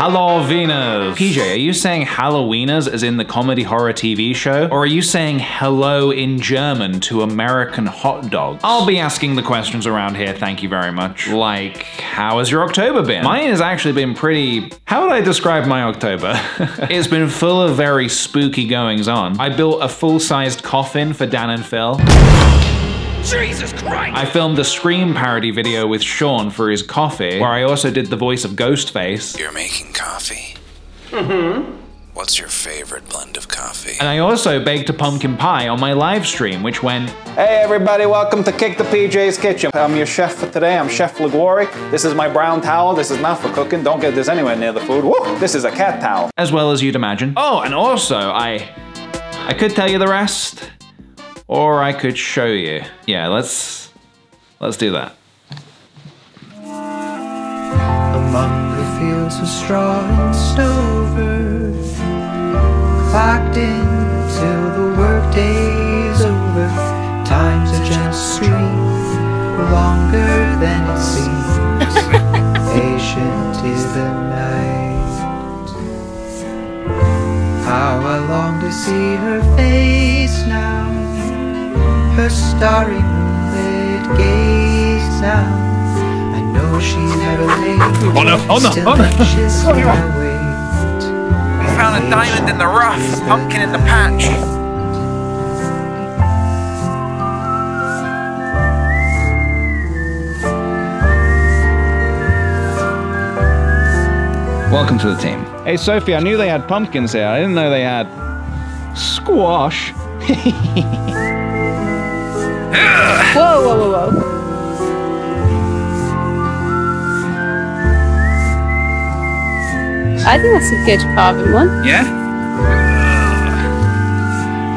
Halloweeners. PJ, are you saying Halloweeners as in the comedy horror TV show? Or are you saying hello in German to American hot dogs? I'll be asking the questions around here, thank you very much. Like, how has your October been? Mine has actually been pretty. How would I describe my October? it's been full of very spooky goings on. I built a full sized coffin for Dan and Phil. Jesus Christ! I filmed a Scream parody video with Sean for his coffee, where I also did the voice of Ghostface. You're making coffee? Mm-hmm. What's your favorite blend of coffee? And I also baked a pumpkin pie on my live stream, which went, Hey everybody, welcome to Kick the PJ's Kitchen. I'm your chef for today, I'm Chef Liguori. This is my brown towel, this is not for cooking, don't get this anywhere near the food. Woo! This is a cat towel. as well as you'd imagine. Oh, and also, I, I could tell you the rest, or I could show you. Yeah, let's, let's do that. Among the fields of straw and stover Clocked in till the workday's over Time's a gentle stream Longer than it seems Patient is the night How I long to see her face now Her starry moonlit gaze now I know she's never late Oh no, oh no, oh no. anxious Oh, yeah. I We found a diamond in the rough, pumpkin in the patch. Welcome to the team. Hey Sophie, I knew they had pumpkins here. I didn't know they had squash. Whoa, whoa, whoa, whoa. I think that's a good carving one. Yeah?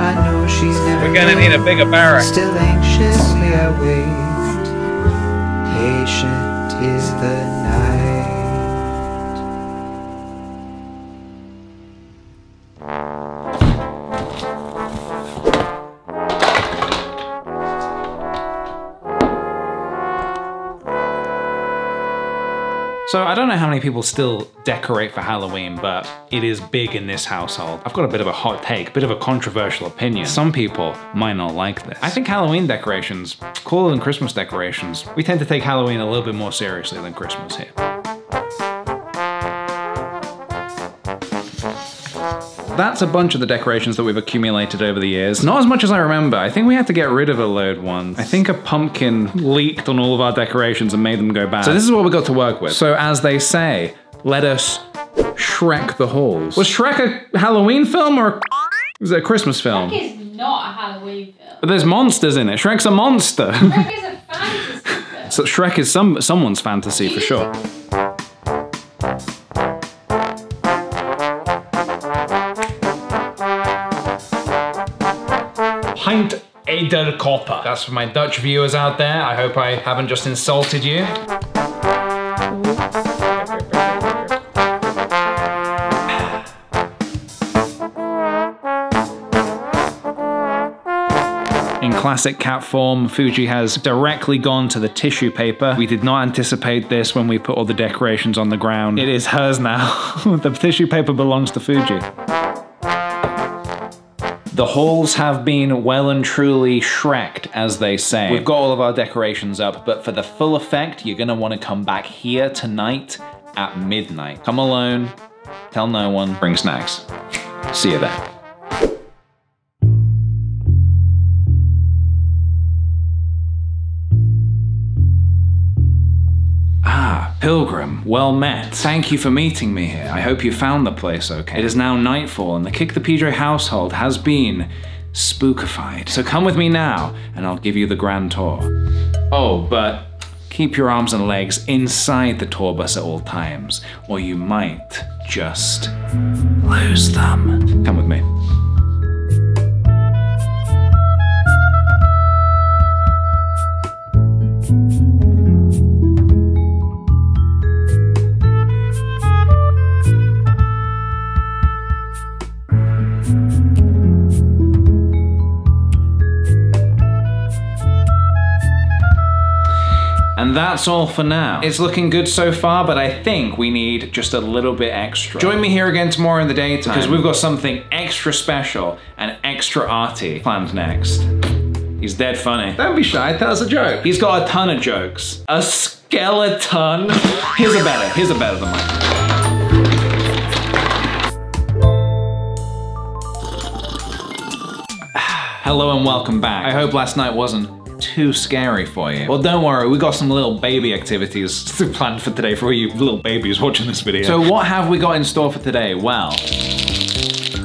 I know she's never We're gonna need a bigger barrack. Still anxiously I wait Patient is the So I don't know how many people still decorate for Halloween, but it is big in this household. I've got a bit of a hot take, a bit of a controversial opinion. Some people might not like this. I think Halloween decorations, cooler than Christmas decorations, we tend to take Halloween a little bit more seriously than Christmas here. That's a bunch of the decorations that we've accumulated over the years. Not as much as I remember. I think we had to get rid of a load once. I think a pumpkin leaked on all of our decorations and made them go bad. So this is what we got to work with. So as they say, let us Shrek the halls. Was Shrek a Halloween film or was it a Christmas film? It's not a Halloween film. But there's monsters in it. Shrek's a monster. Shrek is a fantasy film. so Shrek is some someone's fantasy for sure. Ederkopper. That's for my Dutch viewers out there. I hope I haven't just insulted you. In classic cat form, Fuji has directly gone to the tissue paper. We did not anticipate this when we put all the decorations on the ground. It is hers now. the tissue paper belongs to Fuji. The halls have been well and truly shreked, as they say. We've got all of our decorations up, but for the full effect, you're gonna wanna come back here tonight at midnight. Come alone, tell no one, bring snacks. See you there. Pilgrim, well met. Thank you for meeting me here. I hope you found the place okay. It is now nightfall and the Kick the PJ household has been spookified. So come with me now and I'll give you the grand tour. Oh, but keep your arms and legs inside the tour bus at all times, or you might just lose them. Come with me. And that's all for now. It's looking good so far, but I think we need just a little bit extra. Join me here again tomorrow in the daytime because we've got something extra special and extra arty planned next. He's dead funny. Don't be shy, tell us a joke. He's got a ton of jokes. A skeleton. Here's a better, here's a better than mine. Hello and welcome back. I hope last night wasn't too scary for you. Well, don't worry, we got some little baby activities planned for today for all you little babies watching this video. So what have we got in store for today? Well,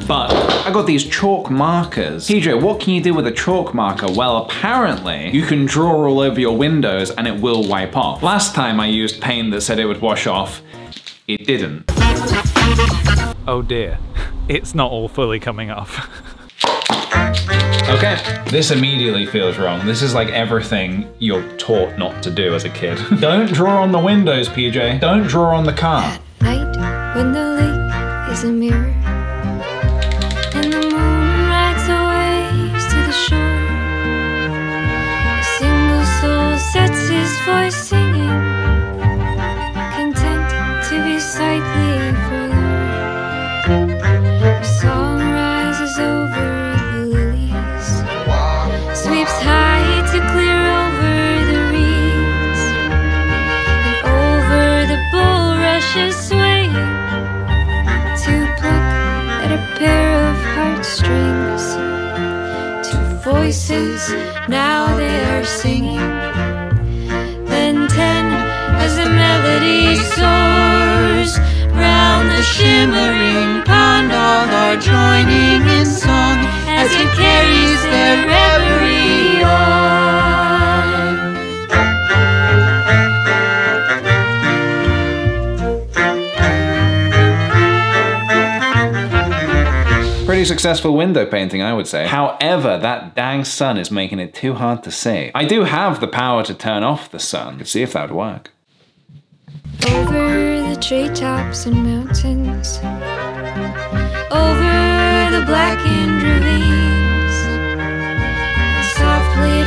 but I got these chalk markers. PJ, what can you do with a chalk marker? Well, apparently you can draw all over your windows and it will wipe off. Last time I used paint that said it would wash off, it didn't. Oh dear, it's not all fully coming off. Okay. This immediately feels wrong. This is like everything you're taught not to do as a kid. Don't draw on the windows, PJ. Don't draw on the car. night when the lake is a mirror now they are singing. Successful window painting, I would say. However, that dang sun is making it too hard to see. I do have the power to turn off the sun. Let's see if that would work. Over the treetops and mountains, over the blackened ravines. Softly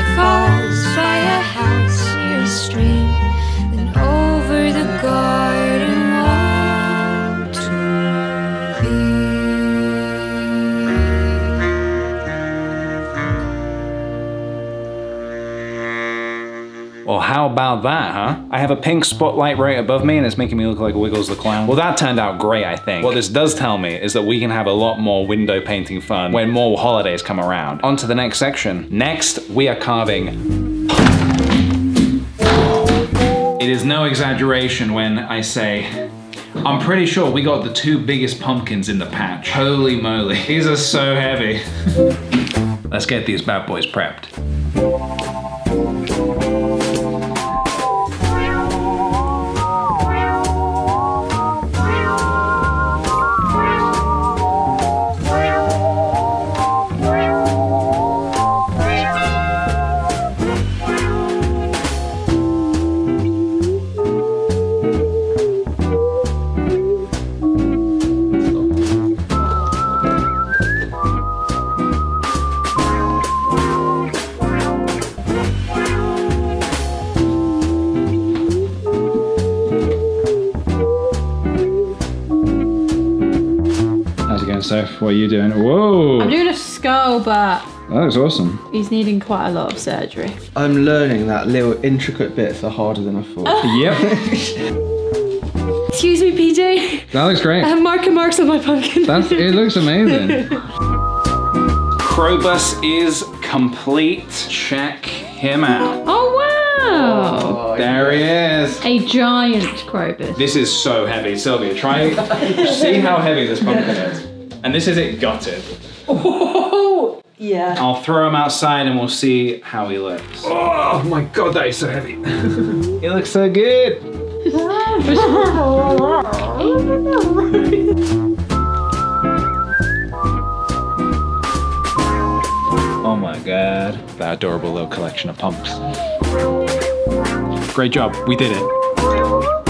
have a pink spotlight right above me and it's making me look like Wiggles the Clown. Well, that turned out great, I think. What this does tell me is that we can have a lot more window painting fun when more holidays come around. On to the next section. Next, we are carving It is no exaggeration when I say I'm pretty sure we got the two biggest pumpkins in the patch. Holy moly, these are so heavy. Let's get these bad boys prepped. How's it going, Soph? What are you doing? Whoa! I'm doing a skull, but That looks awesome. he's needing quite a lot of surgery. I'm learning that little intricate bits are harder than I thought. Yep, Excuse me, PJ. that looks great. I have marker marks on my pumpkin. That's, it looks amazing. Crobus is complete. Check him out. oh wow! Oh, there he is. A giant crocus. This is so heavy. Sylvia, try see how heavy this pumpkin is. And this is it gutted. Oh, yeah. I'll throw him outside and we'll see how he looks. Oh, oh my god, that is so heavy. he looks so good. Oh my god. That adorable little collection of pumps. Great job, we did it.